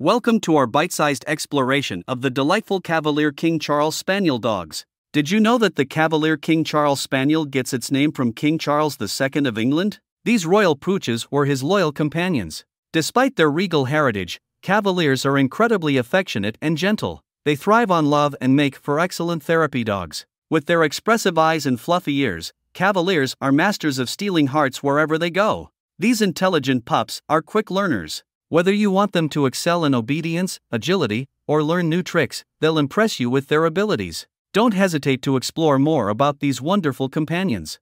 Welcome to our bite sized exploration of the delightful Cavalier King Charles Spaniel dogs. Did you know that the Cavalier King Charles Spaniel gets its name from King Charles II of England? These royal pooches were his loyal companions. Despite their regal heritage, Cavaliers are incredibly affectionate and gentle. They thrive on love and make for excellent therapy dogs. With their expressive eyes and fluffy ears, Cavaliers are masters of stealing hearts wherever they go. These intelligent pups are quick learners. Whether you want them to excel in obedience, agility, or learn new tricks, they'll impress you with their abilities. Don't hesitate to explore more about these wonderful companions.